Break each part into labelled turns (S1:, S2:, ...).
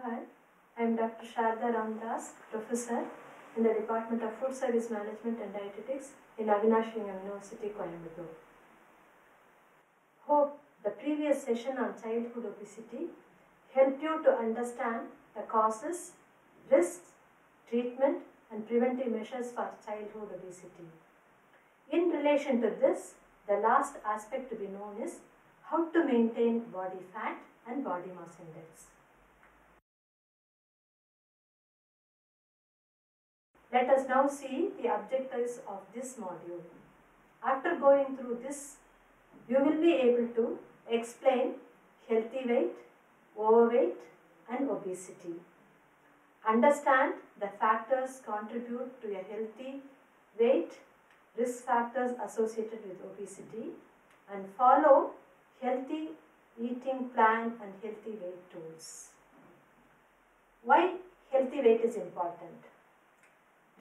S1: Hi, I am Dr. Sharda Ramdas, Professor in the Department of Food Service Management and Dietetics in Avinashilingam University, Coimbatore. Hope the previous session on childhood obesity helped you to understand the causes, risks, treatment, and preventive measures for childhood obesity. In relation to this, the last aspect to be known is how to maintain body fat and body mass index. Let us now see the objectives of this module. After going through this, you will be able to explain healthy weight, overweight, and obesity. Understand the factors contribute to a healthy weight, risk factors associated with obesity, and follow healthy eating plan and healthy weight tools. Why healthy weight is important?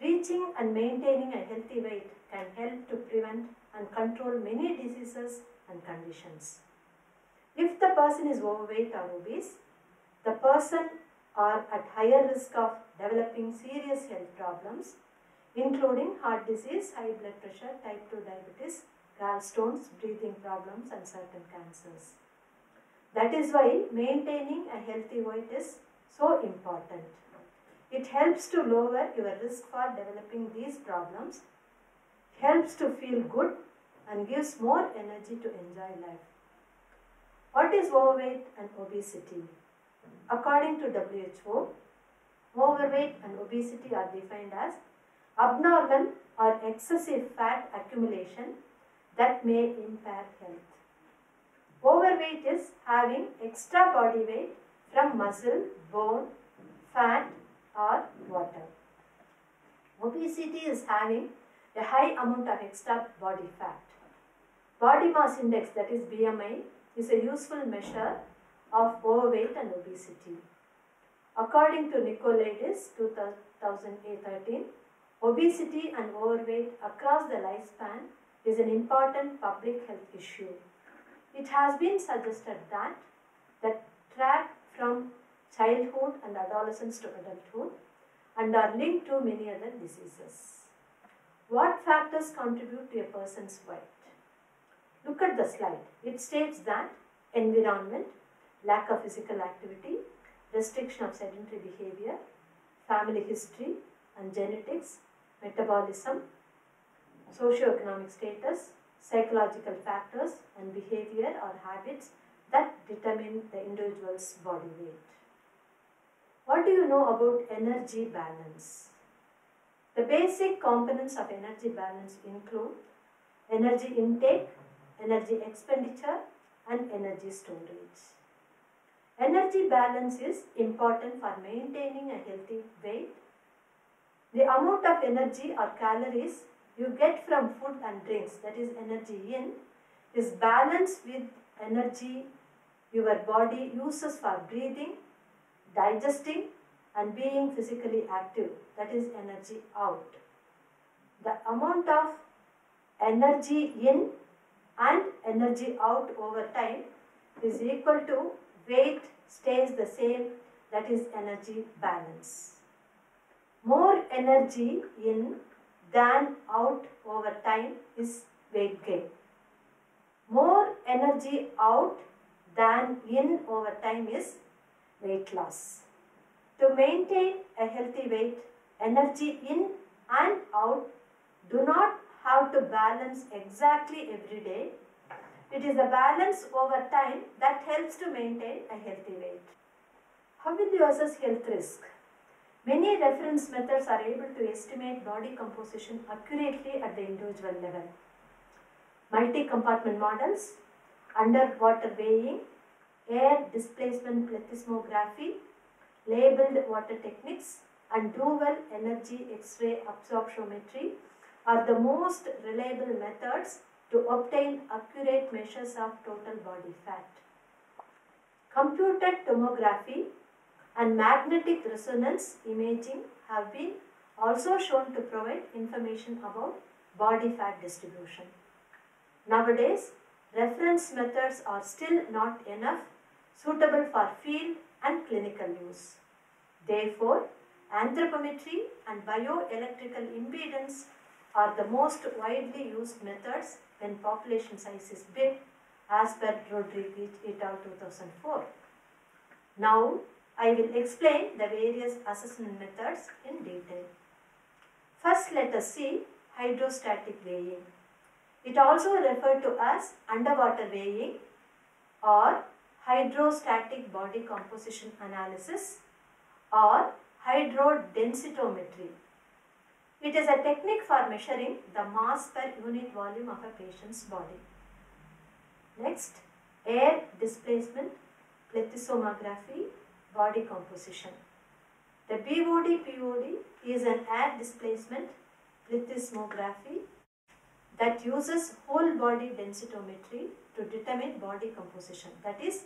S1: Reaching and maintaining a healthy weight can help to prevent and control many diseases and conditions. If the person is overweight or obese, the person are at higher risk of developing serious health problems, including heart disease, high blood pressure, type 2 diabetes, gallstones, breathing problems, and certain cancers. That is why maintaining a healthy weight is so important. It helps to lower your risk for developing these problems, helps to feel good, and gives more energy to enjoy life. What is overweight and obesity? According to WHO, overweight and obesity are defined as abnormal or excessive fat accumulation that may impair health. Overweight is having extra body weight from muscle, bone, fat, or water. Obesity is having a high amount of extra body fat. Body mass index, that is BMI, is a useful measure of overweight and obesity. According to Nicolaides 2013, obesity and overweight across the lifespan is an important public health issue. It has been suggested that the track from childhood and adolescence to adulthood and are linked to many other diseases. What factors contribute to a person's weight? Look at the slide. It states that environment, lack of physical activity, restriction of sedentary behavior, family history and genetics, metabolism, socioeconomic status, psychological factors and behavior or habits that determine the individual's body weight. What do you know about energy balance? The basic components of energy balance include energy intake, energy expenditure, and energy storage. Energy balance is important for maintaining a healthy weight. The amount of energy or calories you get from food and drinks, that is energy in, is balanced with energy your body uses for breathing, digesting, and being physically active, that is energy out. The amount of energy in and energy out over time is equal to weight stays the same, that is energy balance. More energy in than out over time is weight gain. More energy out than in over time is weight loss. To maintain a healthy weight, energy in and out do not have to balance exactly every day. It is the balance over time that helps to maintain a healthy weight. How will you assess health risk? Many reference methods are able to estimate body composition accurately at the individual level. Multi-compartment models, underwater weighing, air displacement plethysmography, labeled water techniques, and dual energy X-ray absorptiometry are the most reliable methods to obtain accurate measures of total body fat. Computed tomography and magnetic resonance imaging have been also shown to provide information about body fat distribution. Nowadays, reference methods are still not enough suitable for field and clinical use. Therefore, anthropometry and bioelectrical impedance are the most widely used methods when population size is big as per Rodriguez et al. 2004. Now, I will explain the various assessment methods in detail. First, let us see hydrostatic weighing. It also referred to as underwater weighing or hydrostatic body composition analysis or hydrodensitometry. It is a technique for measuring the mass per unit volume of a patient's body. Next, air displacement plethysmography body composition. The BOD POD is an air displacement plethysmography that uses whole body densitometry to determine body composition that is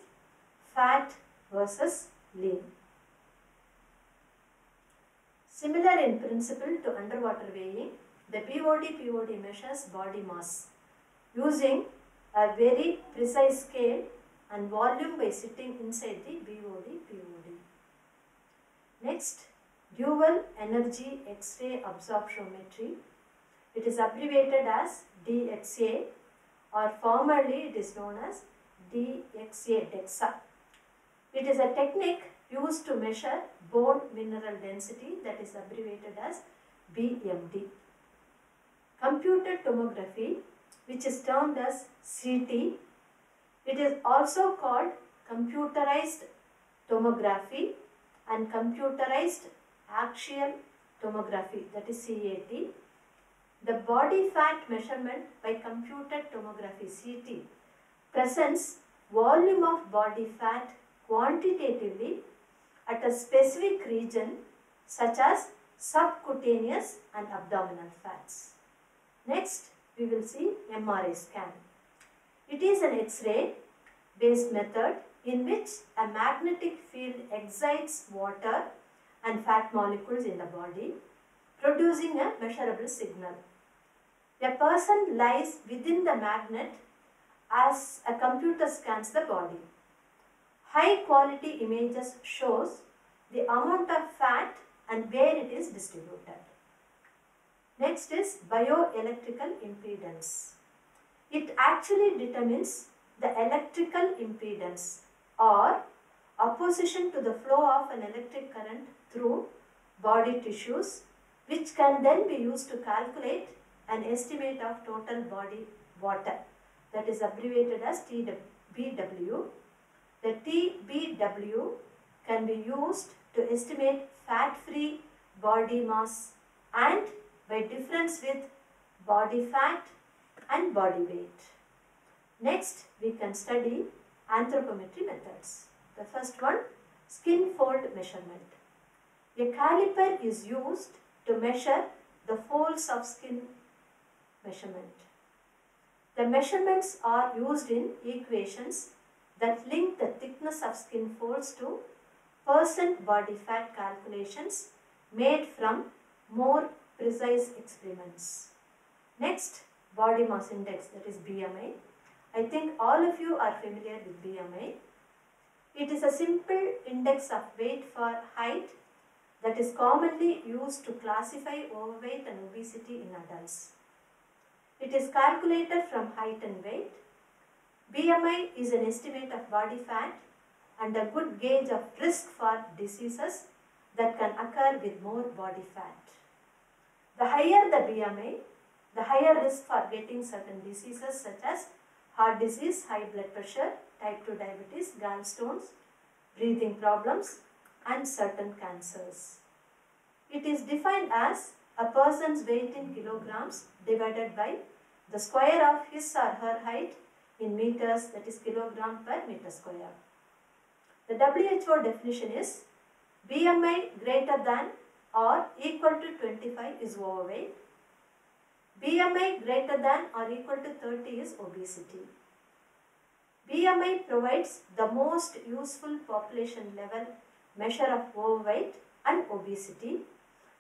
S1: fat versus lean. Similar in principle to underwater weighing, the BOD POD measures body mass using a very precise scale and volume by sitting inside the BOD POD. Next, dual energy X-ray absorptiometry. It is abbreviated as DXA or formerly it is known as DXA DEXA. It is a technique used to measure bone mineral density that is abbreviated as BMD. Computed tomography which is termed as CT. It is also called computerized tomography and computerized axial tomography that is CAT. The body fat measurement by computed tomography CT presents volume of body fat quantitatively at a specific region such as subcutaneous and abdominal fats. Next, we will see MRI scan. It is an X-ray based method in which a magnetic field excites water and fat molecules in the body, producing a measurable signal. A person lies within the magnet as a computer scans the body. High quality images shows the amount of fat and where it is distributed. Next is bioelectrical impedance. It actually determines the electrical impedance or opposition to the flow of an electric current through body tissues which can then be used to calculate an estimate of total body water that is abbreviated as TBW. The TBW can be used to estimate fat-free body mass and by difference with body fat and body weight. Next, we can study anthropometry methods. The first one, skin fold measurement. A caliper is used to measure the folds of skin measurement. The measurements are used in equations that link the thickness of skin folds to percent body fat calculations made from more precise experiments. Next, body mass index that is BMI. I think all of you are familiar with BMI. It is a simple index of weight for height that is commonly used to classify overweight and obesity in adults. It is calculated from height and weight. BMI is an estimate of body fat and a good gauge of risk for diseases that can occur with more body fat. The higher the BMI, the higher risk for getting certain diseases such as heart disease, high blood pressure, type 2 diabetes, gallstones, breathing problems and certain cancers. It is defined as a person's weight in kilograms divided by the square of his or her height in meters that is kilogram per meter square. The WHO definition is BMI greater than or equal to 25 is overweight. BMI greater than or equal to 30 is obesity. BMI provides the most useful population level measure of overweight and obesity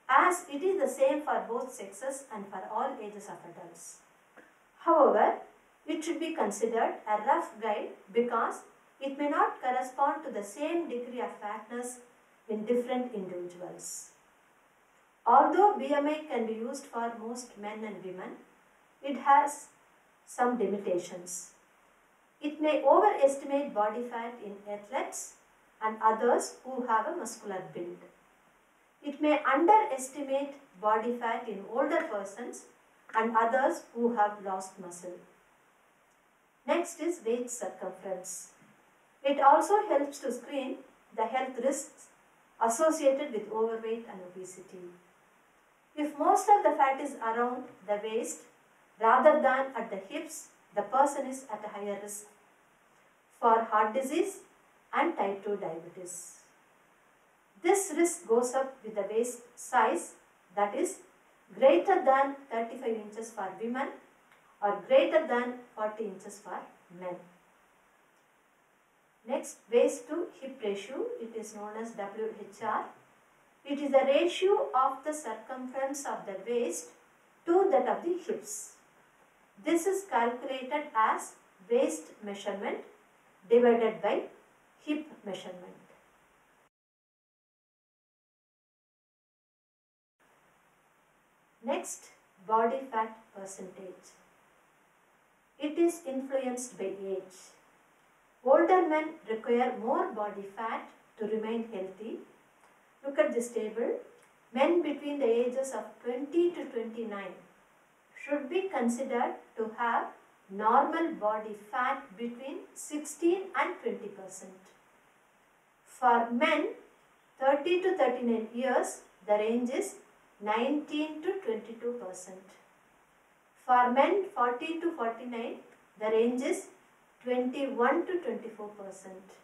S1: as it is the same for both sexes and for all ages of adults. However, it should be considered a rough guide because it may not correspond to the same degree of fatness in different individuals. Although BMI can be used for most men and women, it has some limitations. It may overestimate body fat in athletes and others who have a muscular build. It may underestimate body fat in older persons and others who have lost muscle. Next is waist circumference. It also helps to screen the health risks associated with overweight and obesity. If most of the fat is around the waist rather than at the hips, the person is at a higher risk for heart disease and type 2 diabetes. This risk goes up with the waist size that is greater than 35 inches for women or greater than 40 inches for men. Next, waist to hip ratio, it is known as WHR. It is the ratio of the circumference of the waist to that of the hips. This is calculated as waist measurement divided by hip measurement. Next, body fat percentage. It is influenced by age. Older men require more body fat to remain healthy. Look at this table. Men between the ages of 20 to 29 should be considered to have normal body fat between 16 and 20 percent. For men 30 to 39 years, the range is 19 to 22 percent. For men 40 to 49, the range is 21 to 24 percent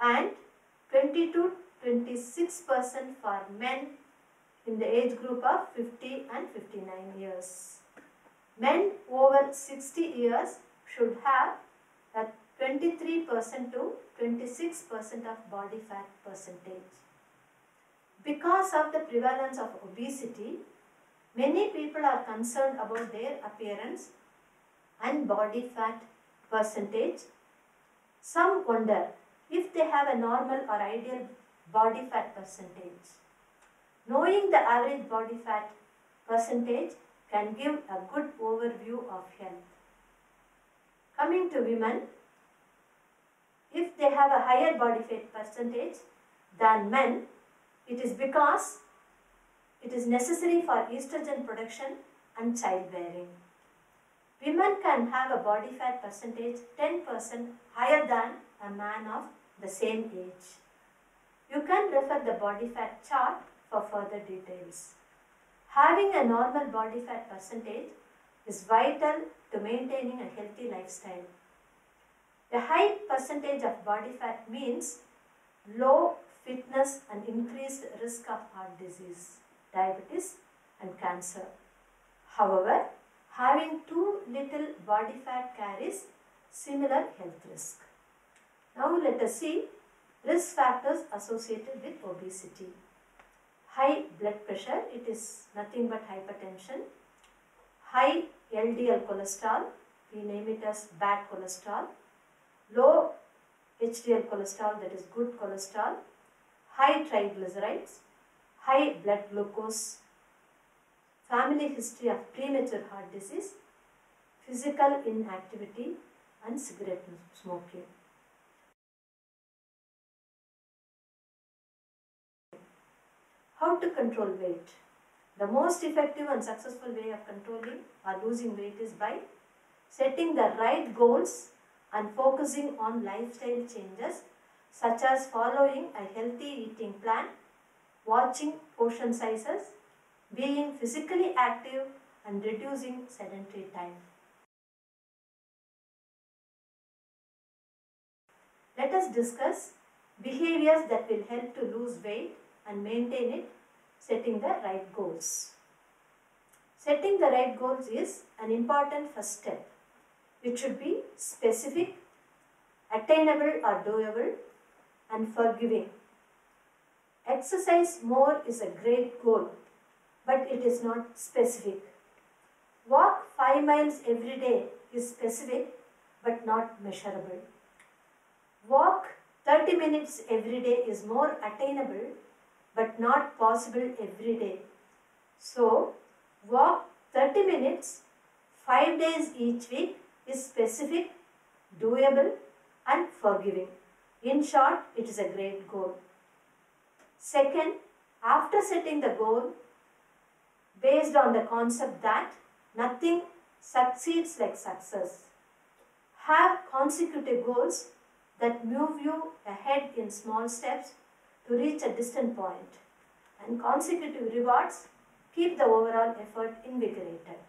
S1: and 20 to 26 percent for men in the age group of 50 and 59 years. Men over 60 years should have a 23 percent to 26 percent of body fat percentage. Because of the prevalence of obesity, many people are concerned about their appearance and body fat percentage. Some wonder if they have a normal or ideal body fat percentage. Knowing the average body fat percentage can give a good overview of health. Coming to women, if they have a higher body fat percentage than men, it is because it is necessary for estrogen production and childbearing. Women can have a body fat percentage 10% higher than a man of the same age. You can refer the body fat chart for further details. Having a normal body fat percentage is vital to maintaining a healthy lifestyle. A high percentage of body fat means low fitness and increased risk of heart disease, diabetes and cancer. However, having too little body fat carries similar health risk. Now let us see risk factors associated with obesity. High blood pressure, it is nothing but hypertension. High LDL cholesterol, we name it as bad cholesterol. Low HDL cholesterol, that is good cholesterol. High triglycerides, high blood glucose, family history of premature heart disease, physical inactivity and cigarette smoking. How to control weight? The most effective and successful way of controlling or losing weight is by setting the right goals and focusing on lifestyle changes such as following a healthy eating plan, watching portion sizes, being physically active and reducing sedentary time. Let us discuss behaviors that will help to lose weight and maintain it, setting the right goals. Setting the right goals is an important first step. It should be specific, attainable or doable, and forgiving. Exercise more is a great goal, but it is not specific. Walk 5 miles every day is specific but not measurable. Walk 30 minutes every day is more attainable but not possible every day. So, walk 30 minutes 5 days each week is specific, doable, and forgiving. In short, it is a great goal. Second, after setting the goal, based on the concept that nothing succeeds like success, have consecutive goals that move you ahead in small steps to reach a distant point, and consecutive rewards keep the overall effort invigorated.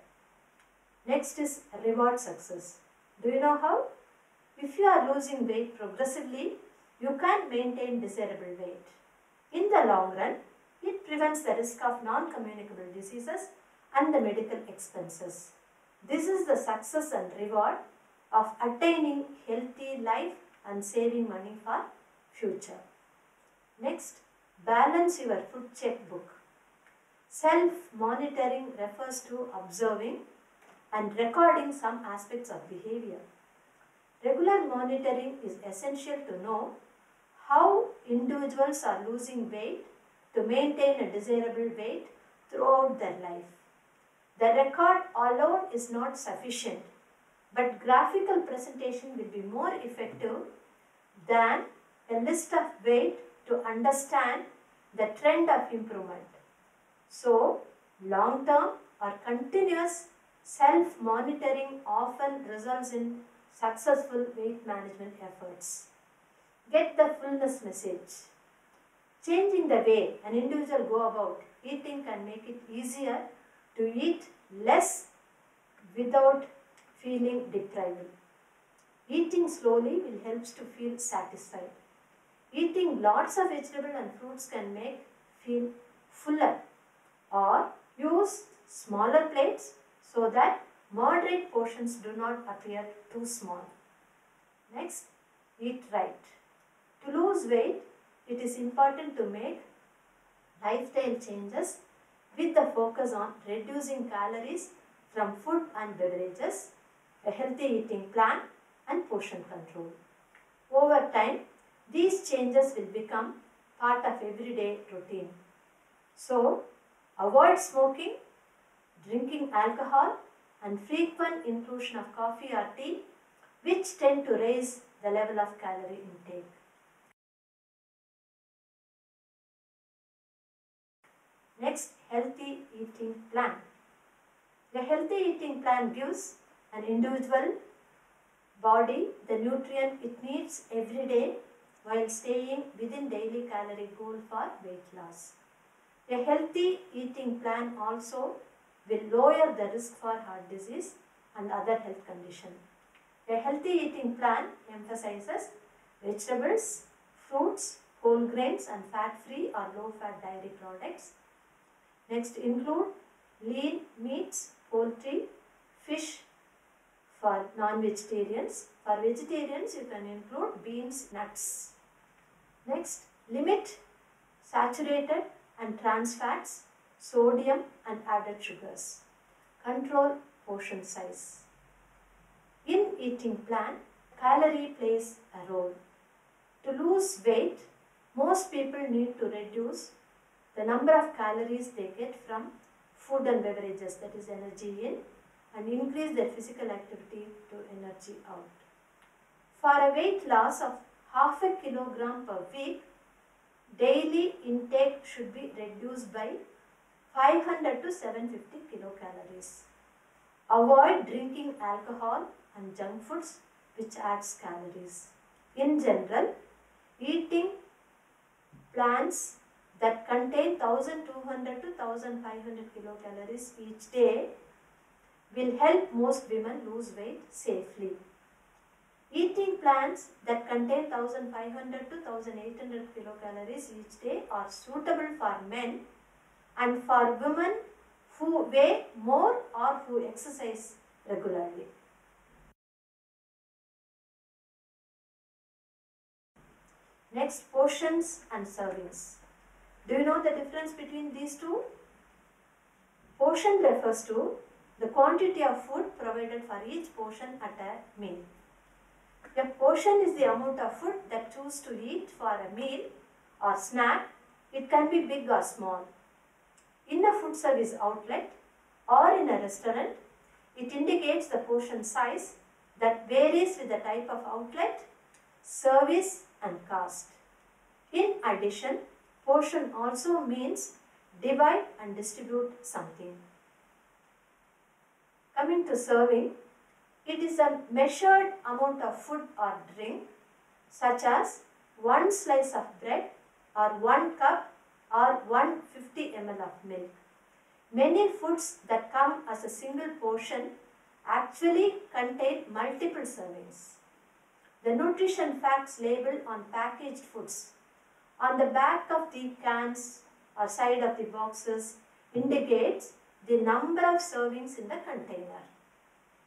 S1: Next is reward success. Do you know how? If you are losing weight progressively, you can maintain desirable weight. In the long run, it prevents the risk of non communicable diseases and the medical expenses. This is the success and reward of attaining healthy life and saving money for future. Next, balance your food checkbook. Self monitoring refers to observing and recording some aspects of behavior. Regular monitoring is essential to know how individuals are losing weight to maintain a desirable weight throughout their life. The record alone is not sufficient, but graphical presentation will be more effective than a list of weight to understand the trend of improvement. So, long term or continuous self monitoring often results in successful weight management efforts. Get the fullness message. Changing the way an individual go about eating can make it easier to eat less without feeling deprived. Eating slowly will helps to feel satisfied. Eating lots of vegetables and fruits can make feel fuller or use smaller plates so that moderate portions do not appear too small. Next, eat right. Lose weight, it is important to make lifestyle changes with the focus on reducing calories from food and beverages, a healthy eating plan, and portion control. Over time, these changes will become part of everyday routine. So, avoid smoking, drinking alcohol, and frequent inclusion of coffee or tea, which tend to raise the level of calorie intake. Next, healthy eating plan. The healthy eating plan gives an individual body the nutrient it needs every day while staying within daily calorie goal for weight loss. A healthy eating plan also will lower the risk for heart disease and other health conditions. A healthy eating plan emphasizes vegetables, fruits, whole grains and fat-free or low-fat dairy products. Next include lean meats, poultry, fish for non-vegetarians. For vegetarians you can include beans, nuts. Next limit saturated and trans fats, sodium and added sugars. Control portion size. In eating plan, calorie plays a role. To lose weight, most people need to reduce the number of calories they get from food and beverages, that is energy in, and increase their physical activity to energy out. For a weight loss of half a kilogram per week, daily intake should be reduced by 500 to 750 kilocalories. Avoid drinking alcohol and junk foods which adds calories. In general, eating plans that contain 1200 to 1500 kilocalories each day will help most women lose weight safely. Eating plans that contain 1500 to 1800 kilocalories each day are suitable for men and for women who weigh more or who exercise regularly. Next, portions and servings. Do you know the difference between these two? Portion refers to the quantity of food provided for each portion at a meal. A portion is the amount of food that choose to eat for a meal or snack. It can be big or small. In a food service outlet or in a restaurant, it indicates the portion size that varies with the type of outlet, service and cost. In addition, portion also means divide and distribute something. Coming to serving, it is a measured amount of food or drink such as one slice of bread or one cup or 150 ml of milk. Many foods that come as a single portion actually contain multiple servings. The nutrition facts label on packaged foods on the back of the cans or side of the boxes indicates the number of servings in the container.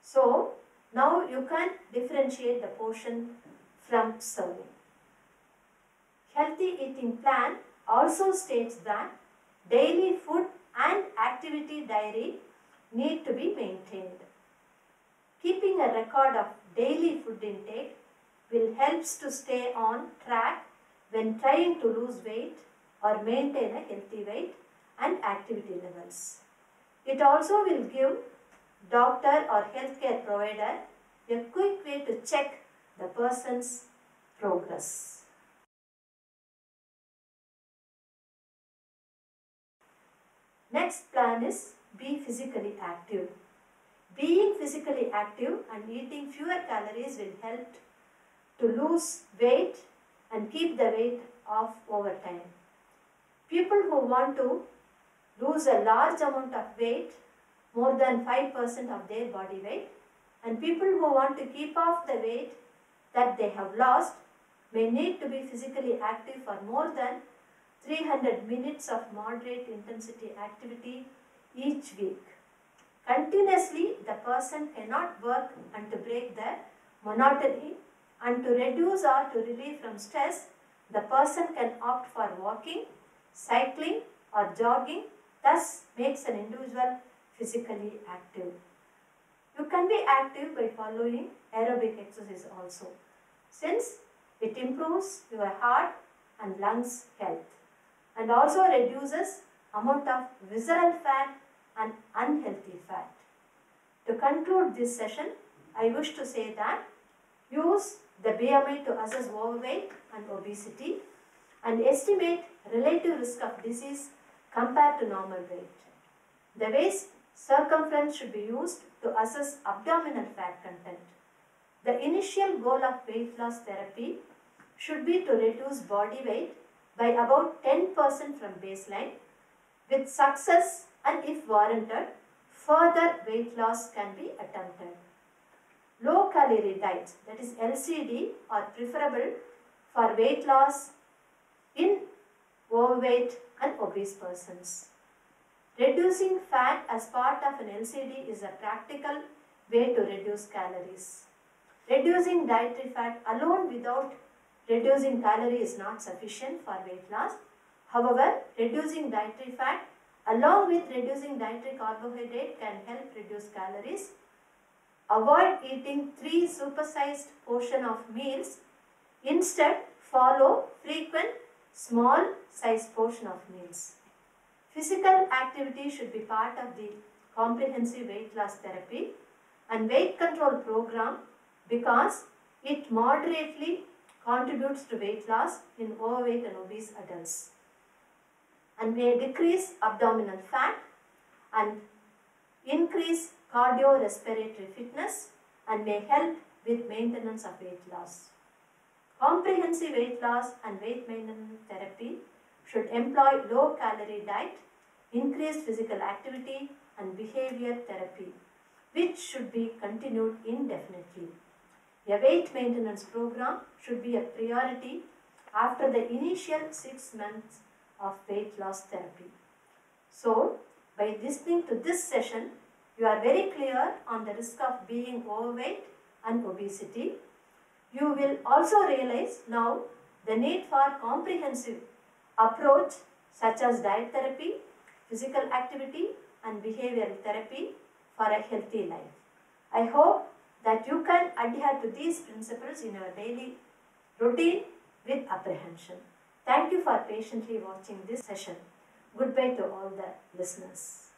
S1: So, now you can differentiate the portion from serving. Healthy eating plan also states that daily food and activity diary need to be maintained. Keeping a record of daily food intake will helps to stay on track when trying to lose weight or maintain a healthy weight and activity levels. It also will give doctor or healthcare provider a quick way to check the person's progress. Next plan is be physically active. Being physically active and eating fewer calories will help to lose weight and keep the weight off over time. People who want to lose a large amount of weight, more than 5% of their body weight, and people who want to keep off the weight that they have lost may need to be physically active for more than 300 minutes of moderate intensity activity each week. Continuously, the person cannot work and to break the monotony and to reduce or to relieve from stress, the person can opt for walking, cycling or jogging, thus makes an individual physically active. You can be active by following aerobic exercise also, since it improves your heart and lungs health and also reduces amount of visceral fat and unhealthy fat. To conclude this session, I wish to say that use the BMI to assess overweight and obesity and estimate relative risk of disease compared to normal weight. The waist circumference should be used to assess abdominal fat content. The initial goal of weight loss therapy should be to reduce body weight by about 10% from baseline. With success and if warranted, further weight loss can be attempted. Low calorie diets, that is LCD, are preferable for weight loss in overweight and obese persons. Reducing fat as part of an LCD is a practical way to reduce calories. Reducing dietary fat alone without reducing calorie is not sufficient for weight loss. However, reducing dietary fat along with reducing dietary carbohydrate can help reduce calories. Avoid eating three supersized portion of meals. Instead, follow frequent small size portion of meals. Physical activity should be part of the comprehensive weight loss therapy and weight control program because it moderately contributes to weight loss in overweight and obese adults and may decrease abdominal fat and increase cardiorespiratory fitness and may help with maintenance of weight loss. Comprehensive weight loss and weight maintenance therapy should employ low calorie diet, increased physical activity and behavior therapy which should be continued indefinitely. A weight maintenance program should be a priority after the initial six months of weight loss therapy. So, by listening to this session, you are very clear on the risk of being overweight and obesity. You will also realize now the need for comprehensive approach such as diet therapy, physical activity and behavioral therapy for a healthy life. I hope that you can adhere to these principles in your daily routine with apprehension. Thank you for patiently watching this session. Goodbye to all the listeners.